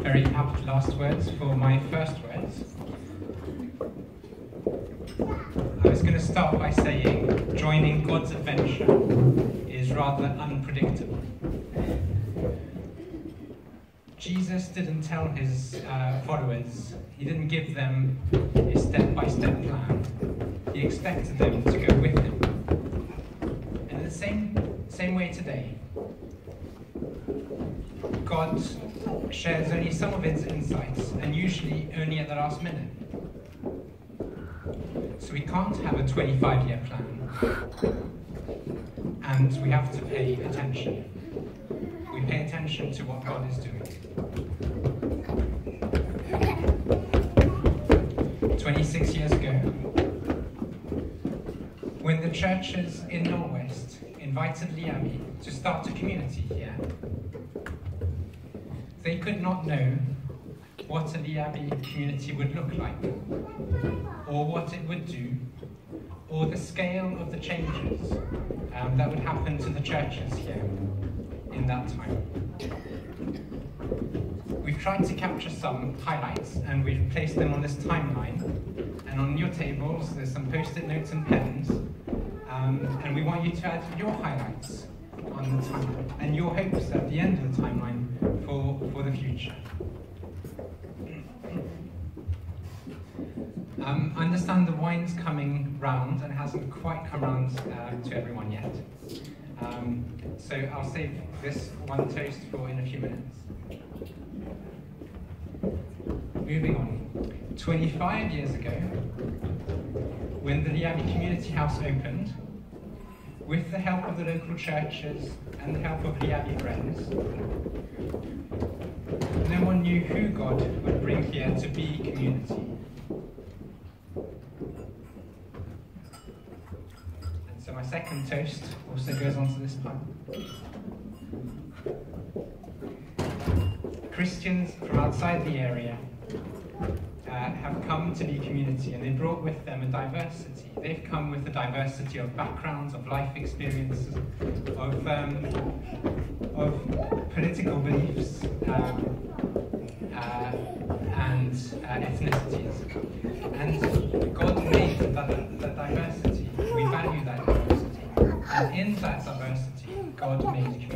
very apt last words for my first words. I was going to start by saying joining God's adventure is rather unpredictable. Jesus didn't tell his uh, followers, he didn't give them a step by step plan. He expected them to go with him. And in the same, same way today, God shares only some of its insights, and usually only at the last minute. So we can't have a 25 year plan, and we have to pay attention. We pay attention to what God is doing. 26 years ago, when the churches in Knowle West invited Abbey to start a community here, they could not know what a Lee Abbey community would look like, or what it would do, or the scale of the changes um, that would happen to the churches here in that time. We've tried to capture some highlights and we've placed them on this timeline. And on your tables, there's some post-it notes and pens. Um, and we want you to add your highlights on the timeline and your hopes at the end of the timeline for, for the future. Um, I understand the wine's coming round and hasn't quite come round uh, to everyone yet. Um, so I'll save this one toast for in a few minutes. Moving on. 25 years ago, when the Lee Community House opened, with the help of the local churches and the help of the Abbey friends, no one knew who God would bring here to be community. And so my second toast also goes on to this pipe. Christians from outside the area have come to be community and they brought with them a diversity. They've come with a diversity of backgrounds, of life experiences, of, um, of political beliefs um, uh, and uh, ethnicities. And God made that, that diversity. We value that diversity. And in that diversity, God made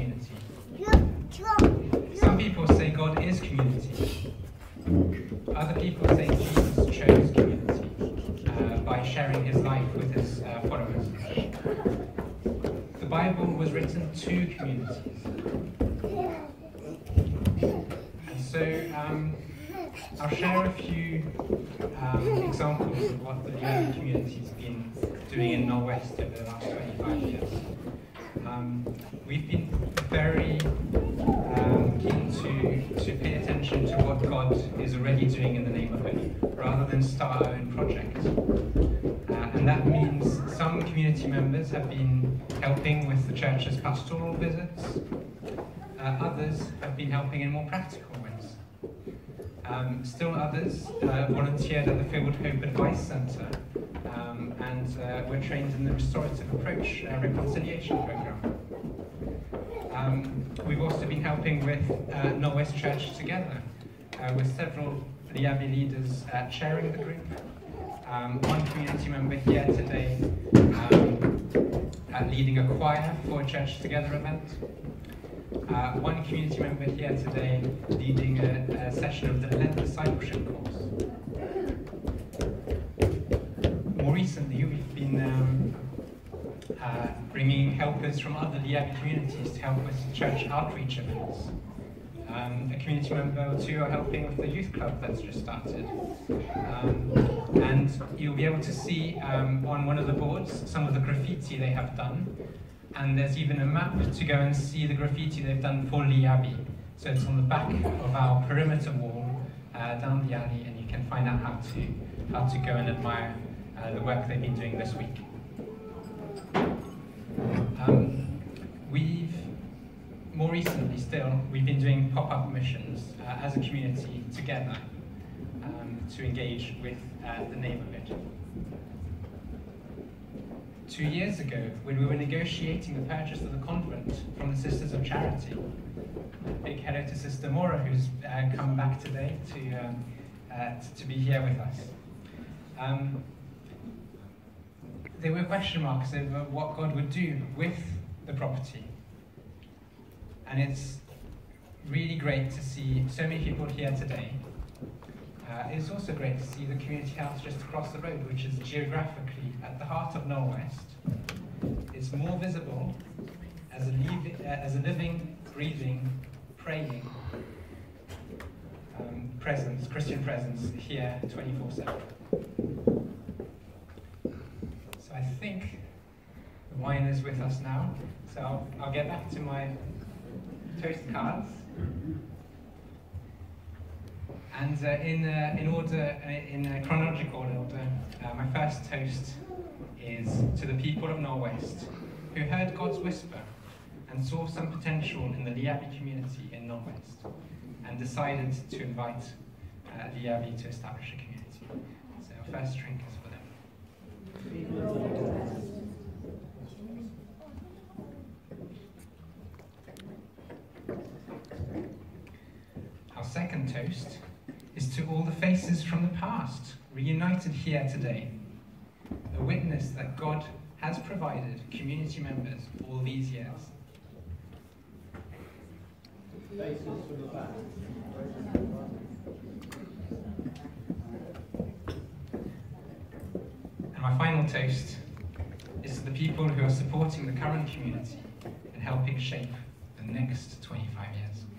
Jesus chose community uh, by sharing his life with his uh, followers. The Bible was written to communities. And so um, I'll share a few um, examples of what the Leon community has been doing in Knowle West over the last 25 years. Um, we've been very um, keen to, to pay attention what God is already doing in the neighborhood rather than start our own project. Uh, and that means some community members have been helping with the church's pastoral visits, uh, others have been helping in more practical ways. Um, still others uh, volunteered at the Field Hope Advice Centre um, and uh, were trained in the Restorative Approach uh, Reconciliation Programme. Um, we've also been helping with uh, Knowle West Church Together, uh, with several Abbey leaders uh, chairing the group. Um, one community member here today um, leading a choir for a Church Together event. Uh, one community member here today leading a, a session of the Lent Discipleship course. More recently, we've been um, uh, bringing helpers from other Abbey communities to help with church outreach events. Um, a community member or two are helping with the youth club that's just started. Um, and you'll be able to see um, on one of the boards some of the graffiti they have done. And there's even a map to go and see the graffiti they've done for Lee Abbey. So it's on the back of our perimeter wall uh, down the alley, and you can find out how to, how to go and admire uh, the work they've been doing this week. Um, we've, more recently still, we've been doing pop-up missions uh, as a community together um, to engage with uh, the neighbourhood. Two years ago, when we were negotiating the purchase of the convent from the Sisters of Charity, big hello to Sister Mora, who's uh, come back today to, um, uh, to be here with us. Um, there were question marks over what God would do with the property. And it's really great to see so many people here today. Uh, it's also great to see the community house just across the road, which is geographically at the heart of Knowle West. It's more visible as a, uh, as a living, breathing, praying um, presence, Christian presence here 24 7. So I think the wine is with us now. So I'll, I'll get back to my toast cards. And uh, in, uh, in order, uh, in chronological order, uh, my first toast is to the people of Knowle West who heard God's whisper and saw some potential in the Abbey community in Knowle West and decided to invite uh, Abbey to establish a community. So our first drink is for them. Our second is to all the faces from the past, reunited here today. A witness that God has provided community members all these years. Faces from the past. And my final toast is to the people who are supporting the current community and helping shape the next 25 years.